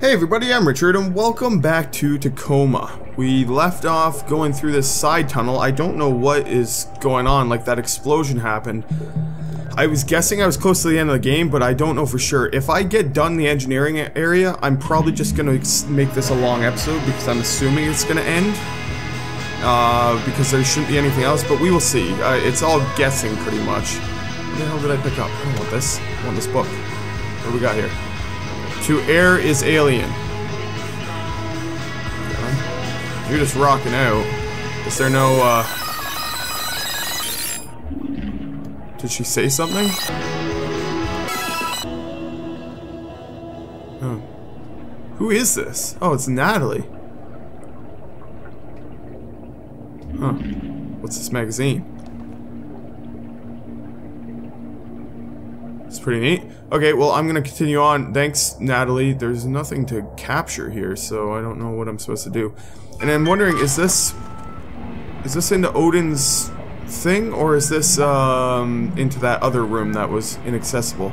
Hey everybody, I'm Richard and welcome back to Tacoma. We left off going through this side tunnel. I don't know what is going on, like that explosion happened. I was guessing I was close to the end of the game, but I don't know for sure. If I get done the engineering area, I'm probably just going to make this a long episode because I'm assuming it's going to end. Uh, because there shouldn't be anything else, but we will see. Uh, it's all guessing pretty much. What the hell did I pick up? I want this. I want this book. What do we got here? To air is alien. You're just rocking out. Is there no, uh... Did she say something? Who is this? Oh, it's Natali. Huh. What's this magazine? Pretty neat. Okay, well, I'm gonna continue on. Thanks, Natali. There's nothing to capture here, so I don't know what I'm supposed to do. And I'm wondering, is this... Is this into Odin's thing, or is this, um, into that other room that was inaccessible?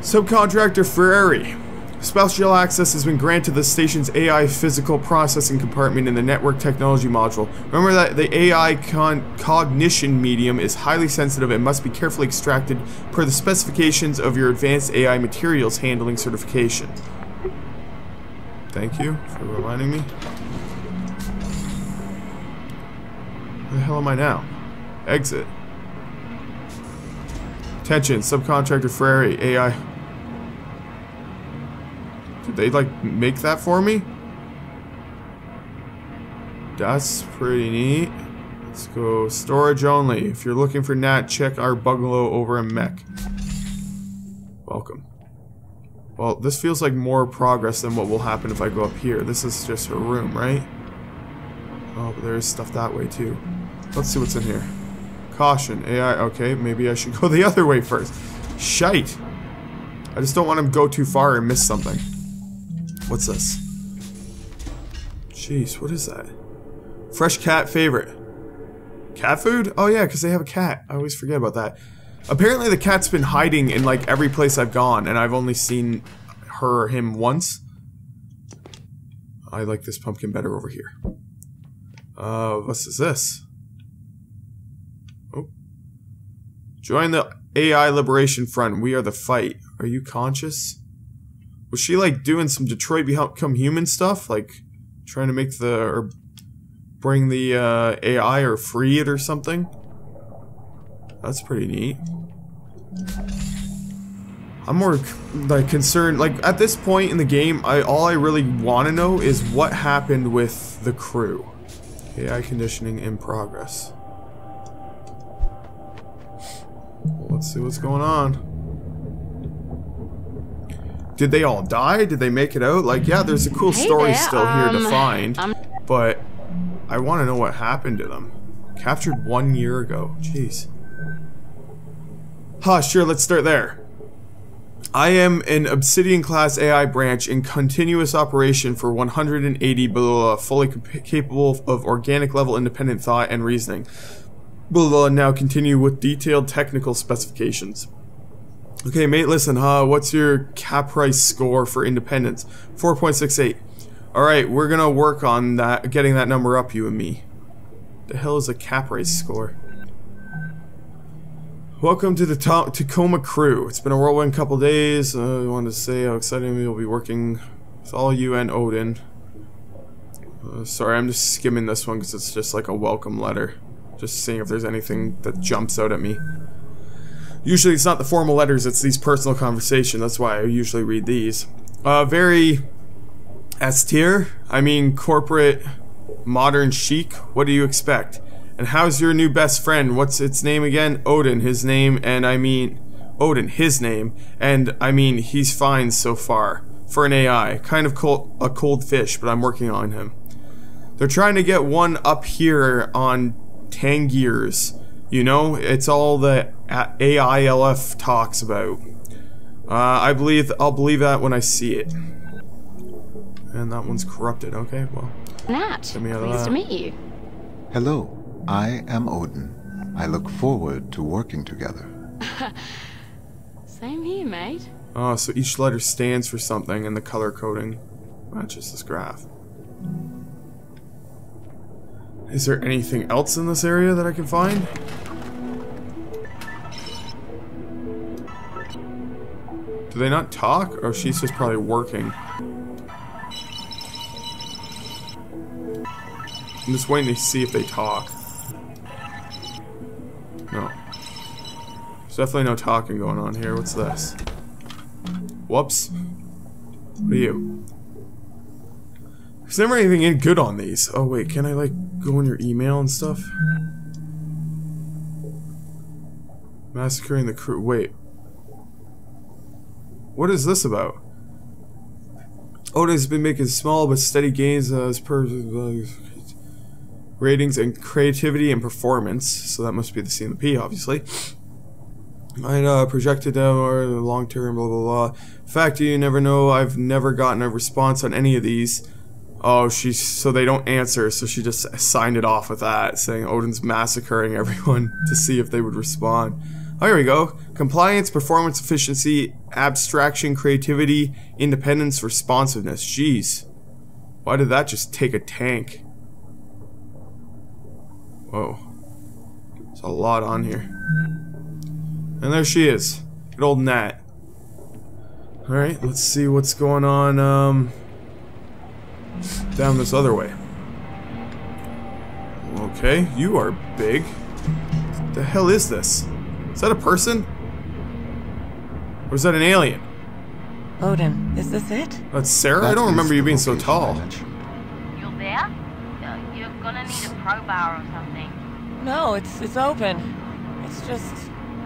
Subcontractor Ferrari. Special access has been granted the station's AI physical processing compartment in the network technology module. Remember that the AI cognition medium is highly sensitive and must be carefully extracted per the specifications of your advanced AI materials handling certification. Thank you for reminding me. Where the hell am I now? Exit. Attention, subcontractor Ferrari, AI did they, like, make that for me? That's pretty neat. Let's go storage only. If you're looking for Nat, check our bungalow over in Mech. Welcome. Well, this feels like more progress than what will happen if I go up here. This is just a room, right? Oh, but there's stuff that way too. Let's see what's in here. Caution, AI, okay, maybe I should go the other way first. Shite! I just don't want him to go too far and miss something. What's this? Jeez, what is that? Fresh cat favorite. Cat food? Oh yeah, because they have a cat. I always forget about that. Apparently the cat's been hiding in like every place I've gone and I've only seen her or him once. I like this pumpkin better over here. Uh, what's this? Oh. Join the AI Liberation Front. We are the fight. Are you conscious? Was she like doing some Detroit Become Human stuff? Like trying to make the or bring the uh, AI or free it or something? That's pretty neat. I'm more like concerned like at this point in the game I all I really want to know is what happened with the crew. AI conditioning in progress. Well, let's see what's going on. Did they all die? Did they make it out? Like, yeah, there's a cool hey story there, still um, here to um, find, um, but I want to know what happened to them. Captured one year ago. Jeez. Huh, sure, let's start there. I am an Obsidian class AI branch in continuous operation for 180 blah, fully capable of organic level independent thought and reasoning. Blah, blah, now continue with detailed technical specifications. Okay, mate, listen, huh? What's your CAPERCI score for independence? 4.68. Alright, we're gonna work on that, getting that number up, you and me. The hell is a CAPERCI score? Welcome to the Tacoma crew. It's been a whirlwind couple days. Uh, I wanted to say how exciting we will be working with all you and Odin. Uh, sorry, I'm just skimming this one because it's just like a welcome letter. Just seeing if there's anything that jumps out at me. Usually it's not the formal letters, it's these personal conversation. That's why I usually read these. Uh, very S tier. I mean, corporate, modern chic. What do you expect? And how's your new best friend? What's its name again? Odin, his name, and I mean, Odin, his name, and I mean, he's fine so far. For an AI. Kind of cold, a cold fish, but I'm working on him. They're trying to get one up here on Tangiers. You know, it's all the AILF talks about. Uh, I believe I'll believe that when I see it. And that one's corrupted. Okay, well. Nat, pleased to meet you. Hello, I am Odin. I look forward to working together. Same here, mate. Oh, so each letter stands for something and the color coding matches this graph. Is there anything else in this area that I can find? Do they not talk? Or she's just probably working? I'm just waiting to see if they talk. No. There's definitely no talking going on here. What's this? Whoops. What are you? There's never anything good on these. Oh wait, can I like go in your email and stuff? Massacring the crew. Wait. What is this about? Odin's been making small but steady gains as per ratings and creativity and performance. So that must be the C and the P, obviously. I uh, projected or long term, blah blah blah. Fact, you never know. I've never gotten a response on any of these. Oh, she's so they don't answer, so she just signed it off with that, saying Odin's massacring everyone to see if they would respond. Oh, here we go. Compliance, performance, efficiency, abstraction, creativity, independence, responsiveness. Jeez. Why did that just take a tank? Whoa. There's a lot on here. And there she is. Good old Nat. Alright, let's see what's going on um, down this other way. Okay, you are big. What the hell is this? Is that a person? Or is that an alien? Odin, is this it? That's Sareh? That I don't remember you being so tall. You're there? You're gonna need a crowbar or something. No, it's it's open. It's just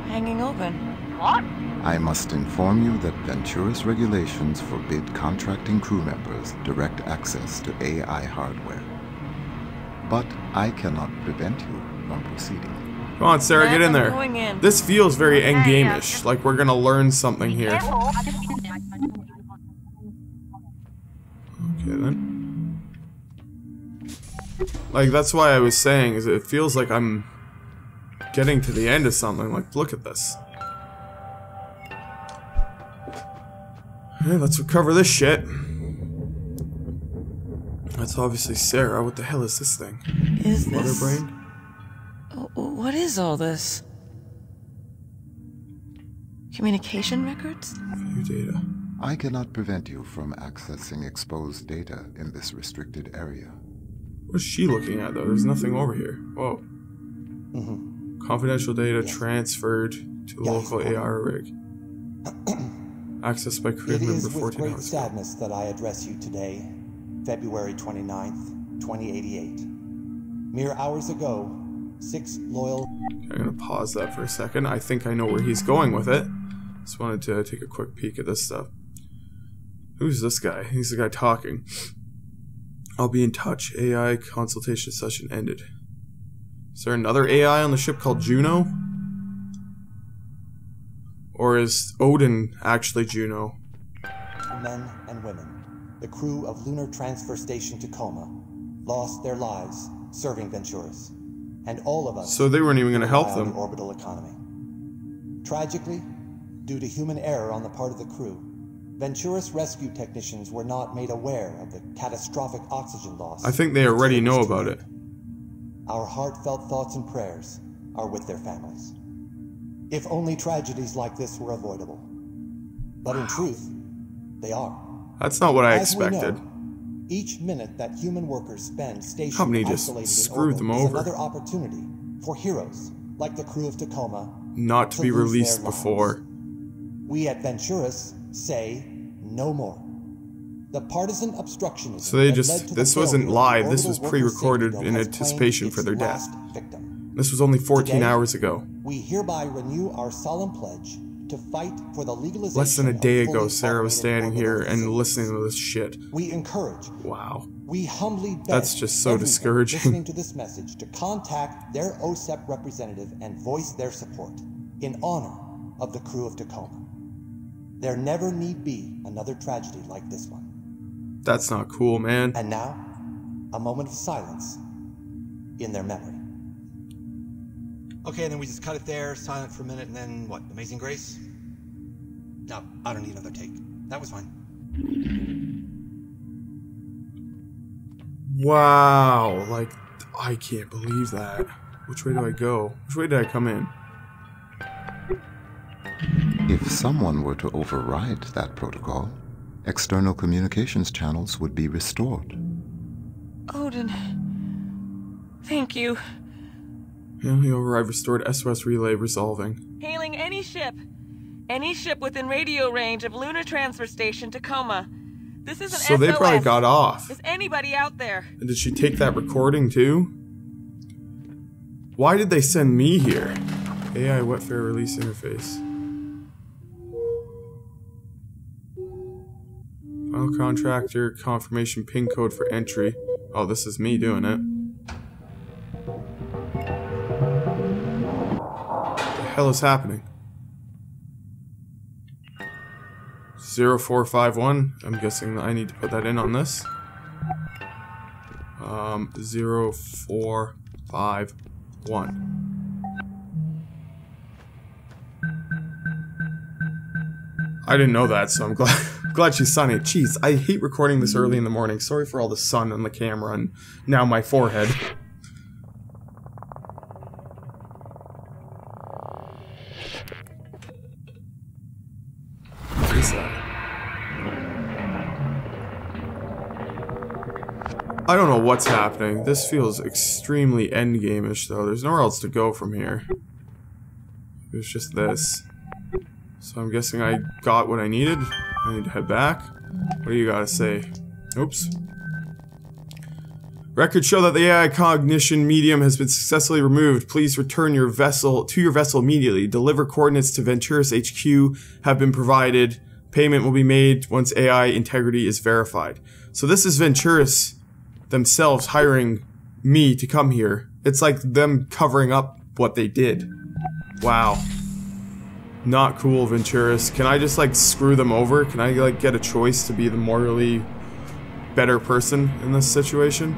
hanging open. What? I must inform you that Venturis regulations forbid contracting crew members direct access to AI hardware. But I cannot prevent you from proceeding. Come on, Sareh, get in there. In. This feels very endgame-ish, like we're gonna learn something here. Okay, then. Like, that's why I was saying, is it feels like I'm getting to the end of something. Like, look at this. Hey, let's recover this shit. That's obviously Sareh. What the hell is this thing? Is Mother this... brain? What is all this? Communication records? View data. I cannot prevent you from accessing exposed data in this restricted area. What's she looking at, though? There's nothing over here. Whoa. Mm -hmm. Confidential data yes. transferred to yes, local AR rig. Access by crew member 14 hours. It is with great sadness that I address you today, February 29th, 2088. Mere hours ago, Six loyal. I'm gonna pause that for a second. I think I know where he's going with it. Just wanted to take a quick peek at this stuff. Who's this guy? He's the guy talking. I'll be in touch. AI consultation session ended. Is there another AI on the ship called Juno? Or is Odin actually Juno? Men and women, the crew of Lunar Transfer Station Tacoma, lost their lives serving Venturis and all of us. So they weren't even going to help them. The orbital economy. Tragically, due to human error on the part of the crew, Venturis rescue technicians were not made aware of the catastrophic oxygen loss. I think they already know about it. Our heartfelt thoughts and prayers are with their families. If only tragedies like this were avoidable. But in truth, they are. That's not what I As expected. Each minute that human workers spend stationed Company just screwed them over. another opportunity for heroes like the crew of Tacoma not to, to be released before. We at say no more. The partisan obstructionism So they just this wasn't live. This was pre-recorded in anticipation for their death. Victim. This was only 14 Today, hours ago. We hereby renew our solemn pledge to fight for the legalization Less than a day ago, Sareh was standing here and listening to this shit. We encourage. Wow. We humbly That's just so discouraging. Listening to this message to contact their OSEP representative and voice their support in honor of the crew of Tacoma. There never need be another tragedy like this one. That's not cool, man. And now, a moment of silence in their memory. Okay, and then we just cut it there, silent for a minute, and then what? Amazing Grace? No, I don't need another take. That was fine. Wow, like, I can't believe that. Which way do I go? Which way did I come in? If someone were to override that protocol, external communications channels would be restored. Odin. Thank you. Enemy override restored SOS relay resolving. Hailing any ship. Any ship within radio range of Lunar Transfer Station Tacoma. This is an So they probably got off. Is anybody out there? And did she take that recording too? Why did they send me here? AI Wetfare release interface. Final contractor confirmation pin code for entry. Oh, this is me doing it. Hell is happening? 0451. I'm guessing I need to put that in on this. Um, 0451. I didn't know that, so I'm glad glad she's sunny. Jeez, I hate recording this early in the morning. Sorry for all the sun on the camera and now my forehead. I don't know what's happening. This feels extremely endgame-ish, though. There's nowhere else to go from here. It's just this. So I'm guessing I got what I needed. I need to head back. What do you gotta say? Oops. Records show that the AI cognition medium has been successfully removed. Please return your vessel to your vessel immediately. Deliver coordinates to Venturis HQ have been provided. Payment will be made once AI integrity is verified. So this is Venturis themselves hiring me to come here. It's like them covering up what they did. Wow. Not cool, Venturis. Can I just like screw them over? Can I like get a choice to be the morally better person in this situation?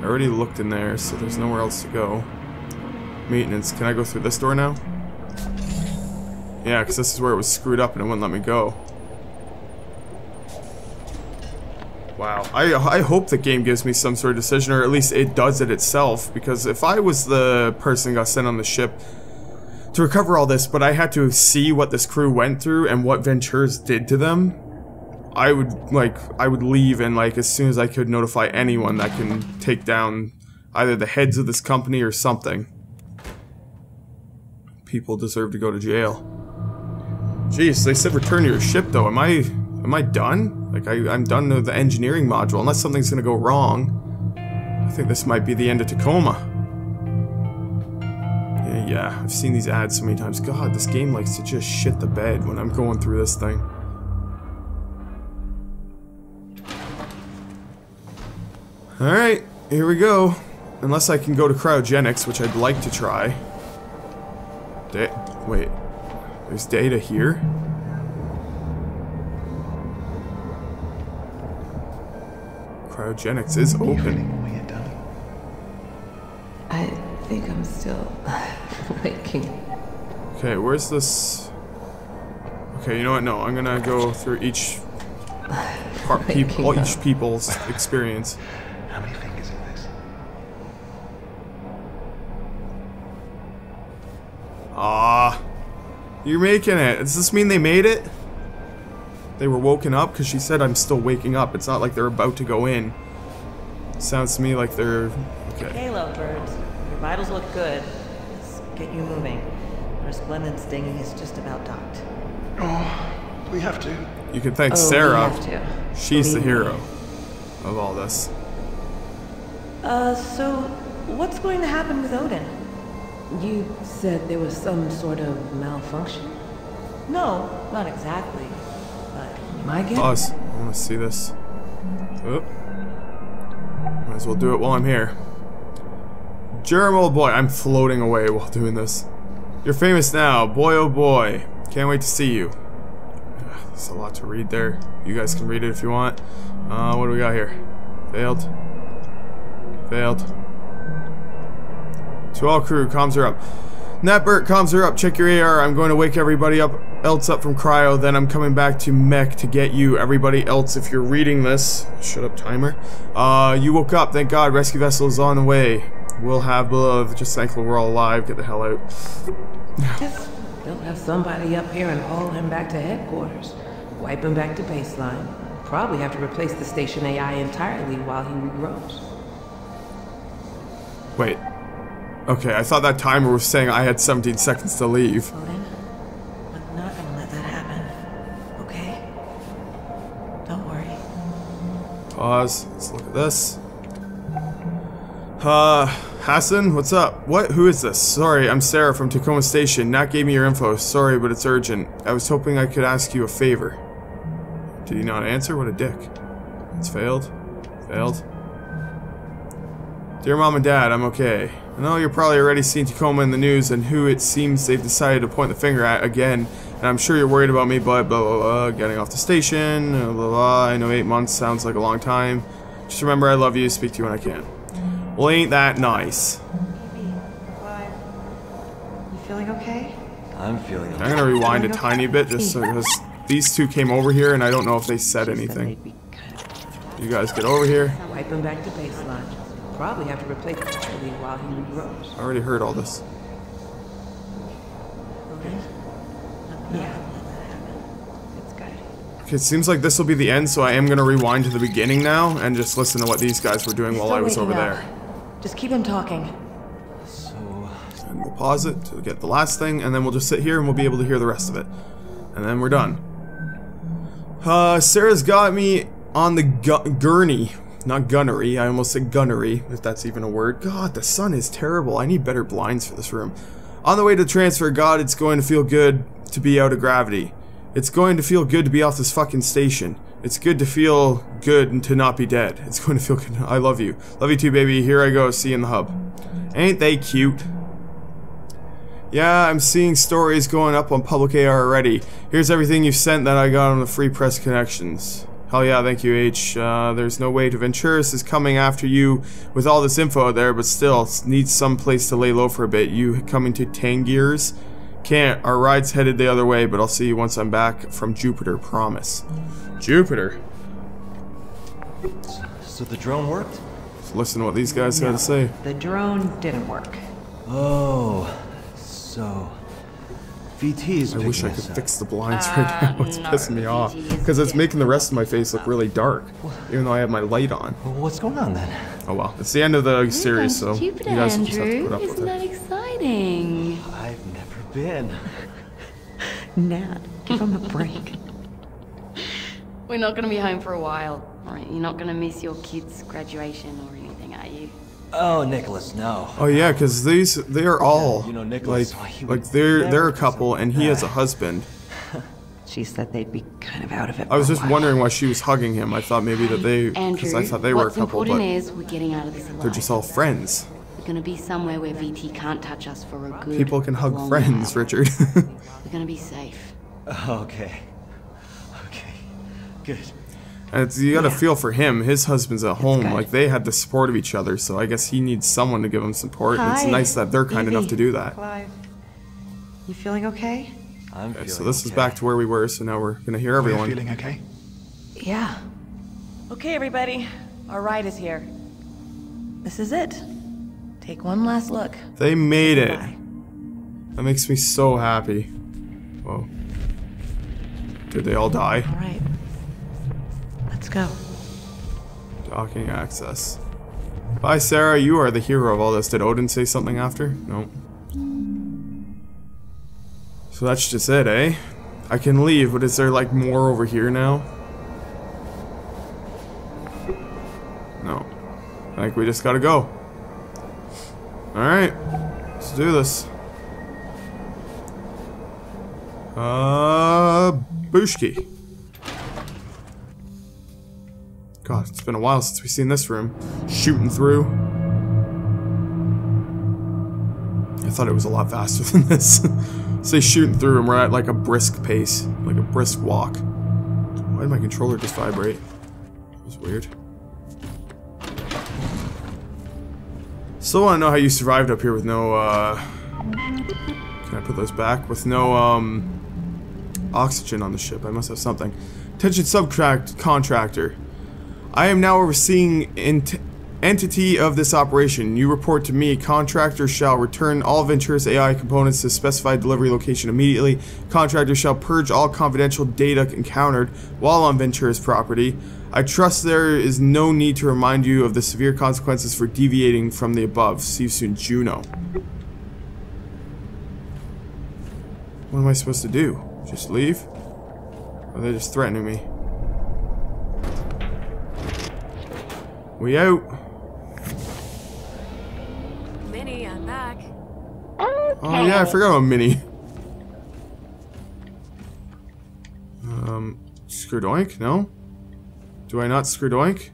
I already looked in there, so there's nowhere else to go. Maintenance. Can I go through this door now? Yeah, because this is where it was screwed up and it wouldn't let me go. Wow. I, I hope the game gives me some sort of decision, or at least it does it itself, because if I was the person got sent on the ship to recover all this, but I had to see what this crew went through and what Venturis did to them, I would, like, I would leave and, like, as soon as I could notify anyone that can take down either the heads of this company or something. People deserve to go to jail. Jeez, they said return to your ship, though. Am I, am I done? Like, I, I'm done with the engineering module, unless something's gonna go wrong. I think this might be the end of Tacoma. Yeah, yeah, I've seen these ads so many times. God, this game likes to just shit the bed when I'm going through this thing. Alright, here we go. Unless I can go to cryogenics, which I'd like to try. Da wait, there's data here? Cryogenics is open. I think I'm still waking. Okay, where's this? Okay, you know what? No, I'm gonna go through each part, peop Waking each people's experience. How many fingers in this? Ah, you're making it. Does this mean they made it? They were woken up because she said I'm still waking up. It's not like they're about to go in. Sounds to me like they're okay. Halo, birds. Your vitals look good. Let's get you moving. Resplendent stinging is just about docked. Oh, we have to. You can thank Oh, we have to. She's the Believe me. hero of all this. Uh, so what's going to happen with Odin? You said there was some sort of malfunction? No, not exactly. My guess? Pause. I want to see this. Oop. Might as well do it while I'm here. Germ, old boy. I'm floating away while doing this. You're famous now. Boy, oh boy. Can't wait to see you. There's a lot to read there. You guys can read it if you want. Uh, what do we got here? Failed. Failed. To all crew, comms are up. Natbert, comms are up. Check your AR. I'm going to wake everybody up else up from cryo, then I'm coming back to mech to get you. Everybody else, if you're reading this, shut up, timer. Uh, you woke up. Thank God. Rescue vessel is on the way. We'll have love. Just thankful we're all alive. Get the hell out. They'll have somebody up here and haul him back to headquarters. Wipe him back to baseline. Probably have to replace the station AI entirely while he regrows. Wait. Okay, I thought that timer was saying I had 17 seconds to leave. Odin, Pause. Let's look at this. Uh, Hassan, what's up? What? Who is this? Sorry, I'm Sareh from Tacoma Station. Nat gave me your info. Sorry, but it's urgent. I was hoping I could ask you a favor. Did he not answer? What a dick. It's failed. Failed. Dear Mom and Dad, I'm okay. I know you're probably already seen Tacoma in the news and who it seems they've decided to point the finger at again. And I'm sure you're worried about me, but blah blah blah. Getting off the station, blah blah. blah. I know eight months sounds like a long time. Just remember I love you. Speak to you when I can. Well, ain't that nice? Clive, you feeling okay? I'm feeling okay. I'm gonna rewind a tiny bit just so because these two came over here and I don't know if they said anything. You guys get over here. Wipe him back to baseline. Probably have to replace him entirely while he regrows. I already heard all this. Odin? Yeah. It's good. Okay, it seems like this will be the end, so I am gonna rewind to the beginning now and just listen to what these guys were doing while I was over up. there. Just keep him talking. So, And we'll pause it to get the last thing, and then we'll just sit here and we'll be able to hear the rest of it. And then we're done. Uh, Sareh's got me on the gu gurney. Not gunnery, I almost said gunnery, if that's even a word. God, the sun is terrible. I need better blinds for this room. On the way to transfer, God, it's going to feel good to be out of gravity. It's going to feel good to be off this fucking station. It's good to feel good and to not be dead. It's going to feel good. I love you. Love you too, baby. Here I go. See you in the hub. Ain't they cute? Yeah, I'm seeing stories going up on Public AR already. Here's everything you sent that I got on the Free Press Connections. Hell yeah, thank you, H. Uh, there's no way to Venturis is coming after you with all this info out there, but still, needs some place to lay low for a bit. You coming to Tangiers? Can't. Our ride's headed the other way, but I'll see you once I'm back from Jupiter, promise. Jupiter? so the drone worked? Let's listen to what these guys got to say. The drone didn't work. Oh, so VT's I wish I could up. fix the blinds right ah, now. It's pissing me off. Because it's making the rest of my face look really dark. Even though I have my light on. Well, What's going on then? Oh well. It's the end of the series, so you guys will just have to put up with Isn't that it. exciting? I've never been. Nat, give him a break. We're not going to be home for a while. Right? You're not going to miss your kid's graduation or anything, are you? Oh, Nicholas, no. Oh yeah, because these they are all you know, Nicholas, like oh, he would like they're they're a couple, and he has a husband. She said they'd be kind of out of it. I was just while. wondering why she was hugging him. I thought maybe that they Andrew, because I thought they were a what's couple, important but is we're getting out of this alive. they're just all friends. We're going to be somewhere where VT can't touch us for a good People can hug long friends, while. Richard. We're going to be safe. Okay. Okay. Good. And it's, you got to feel for him. His husband's at home. Like they had the support of each other, so I guess he needs someone to give him support. And it's nice that they're kind enough to do that. Clive, you feeling okay? I'm Okay, feeling so this is back to where we were. So now we're gonna hear We're everyone. feeling okay? Yeah. Okay, everybody. Our ride is here. This is it. Take one last look. They made it. Bye. That makes me so happy. Whoa. Did they all die? All right. Go. Docking access. Bye, Sareh. You are the hero of all this. Did Odin say something after? No. So that's just it, eh? I can leave, but is there like more over here now? No. I think we just gotta go. Alright. Let's do this. Uh, Bushki. God, it's been a while since we've seen this room. Shooting through. I thought it was a lot faster than this. Say shooting through and we're at like a brisk pace. Like a brisk walk. Why did my controller just vibrate? Was weird. Still want to know how you survived up here with no, uh... Can I put those back? With no, um... oxygen on the ship. I must have something. Attention subcontract contractor. I am now overseeing ent entity of this operation. You report to me. Contractor shall return all Venturis AI components to specified delivery location immediately. Contractor shall purge all confidential data encountered while on Venturis property. I trust there is no need to remind you of the severe consequences for deviating from the above. See you soon, Juno. What am I supposed to do? Just leave? Or are they just threatening me? We out. Minnie, I'm back. Oh yeah, I forgot about Minnie. Um, Skrdoink? No? Do I not Skrdoink?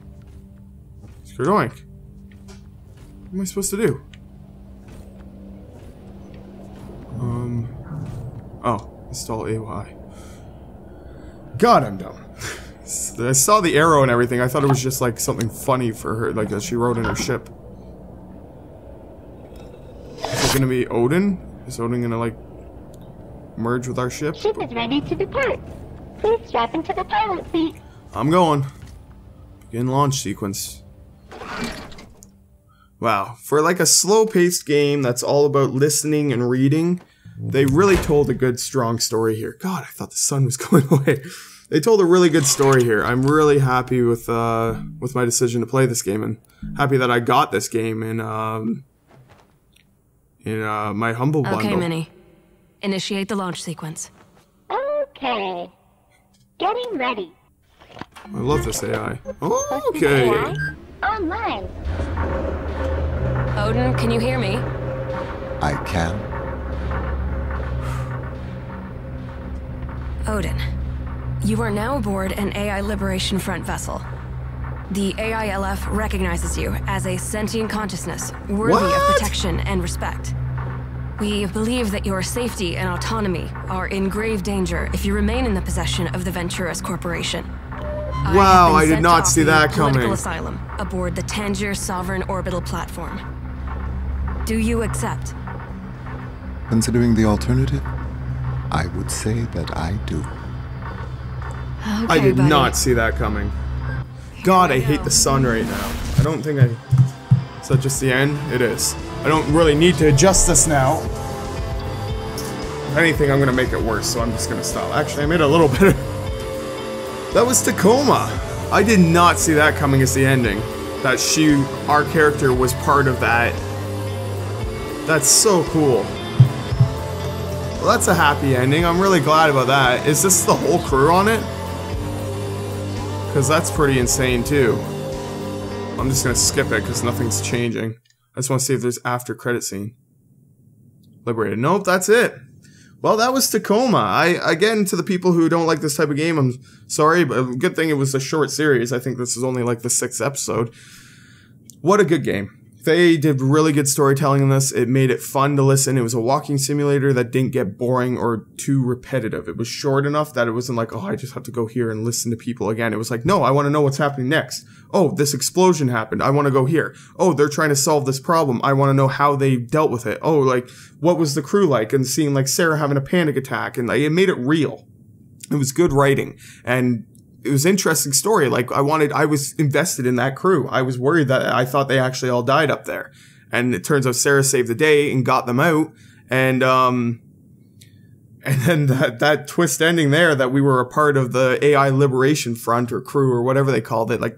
Skrdoink. What am I supposed to do? Um, oh, install AY. God, I'm dumb. I saw the arrow and everything. I thought it was just like something funny for her, like that she wrote in her ship. Is it gonna be Odin? Is Odin gonna like merge with our ship? Ship is ready to depart. Please strap into the pilot seat. I'm going. Begin launch sequence. Wow, for like a slow-paced game that's all about listening and reading, they really told a good, strong story here. God, I thought the sun was going away. They told a really good story here. I'm really happy with uh, with my decision to play this game, and happy that I got this game in um, in uh, my humble bundle. Okay, Minnie. Initiate the launch sequence. Okay. Getting ready. I love this AI. Hosted Okay. AI Online. Odin, can you hear me? I can. Odin, you are now aboard an AI Liberation Front vessel. The AILF recognizes you as a sentient consciousness worthy of protection and respect. We believe that your safety and autonomy are in grave danger if you remain in the possession of the Venturis Corporation. Wow, been I did sent to not offer see you that political coming. asylum aboard the Tangier Sovereign Orbital Platform. Do you accept? Considering the alternative, I would say that I do. I did buddy. not see that coming. God, I hate the sun right now. I don't think I... Is that just the end? It is. I don't really need to adjust this now. If anything, I'm gonna make it worse, so I'm just gonna stop. Actually, I made it a little better. that was Tacoma. I did not see that coming as the ending. That she, our character, was part of that. That's so cool. Well, that's a happy ending. I'm really glad about that. Is this the whole crew on it? Because that's pretty insane, too. I'm just going to skip it because nothing's changing. I just want to see if there's after credit scene. Liberated. Nope, that's it. Well, that was Tacoma. I again to the people who don't like this type of game, I'm sorry, but good thing it was a short series. I think this is only like the sixth episode. What a good game. They did really good storytelling in this. It made it fun to listen. It was a walking simulator that didn't get boring or too repetitive. It was short enough that it wasn't like, oh, I just have to go here and listen to people again. It was like, no, I want to know what's happening next. Oh, this explosion happened. I want to go here. Oh, they're trying to solve this problem. I want to know how they dealt with it. Oh, like, what was the crew like? And seeing like Sareh having a panic attack and like, it made it real. It was good writing and it was interesting story. Like I wanted, I was invested in that crew. I was worried that I thought they actually all died up there, and it turns out Sareh saved the day and got them out. And um, and then that that twist ending there that we were a part of the AI Liberation Front or crew or whatever they called it. Like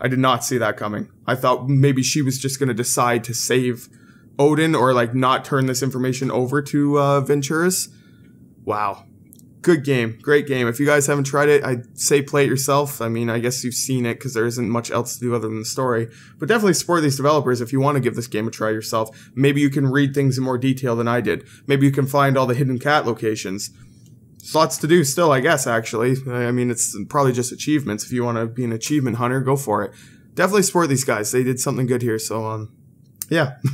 I did not see that coming. I thought maybe she was just going to decide to save Odin or like not turn this information over to uh, Venturis. Wow good game, great game. If you guys haven't tried it, I'd say play it yourself. I mean, I guess you've seen it because there isn't much else to do other than the story. But definitely support these developers if you want to give this game a try yourself. Maybe you can read things in more detail than I did. Maybe you can find all the hidden cat locations. Lots to do still, I guess, actually. I mean, it's probably just achievements. If you want to be an achievement hunter, go for it. Definitely support these guys. They did something good here, so, um, yeah.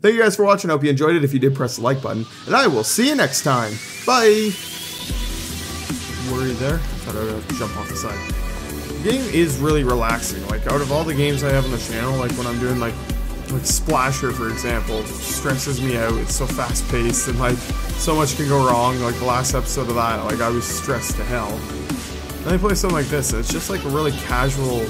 Thank you guys for watching. I hope you enjoyed it. If you did, press the like button. And I will see you next time. Bye! There. Try to jump off the side. The game is really relaxing. Like out of all the games I have on the channel, like when I'm doing like like Splasher for example, stresses me out. It's so fast paced and like so much can go wrong. Like the last episode of that, like I was stressed to hell. Then I play something like this, it's just like a really casual